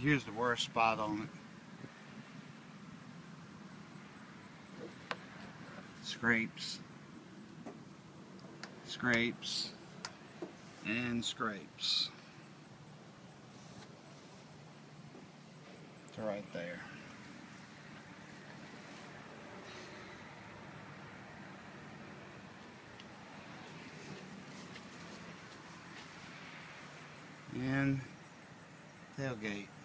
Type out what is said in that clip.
Here's the worst spot on it. Scrapes. Scrapes. And scrapes. To right there. And tailgate.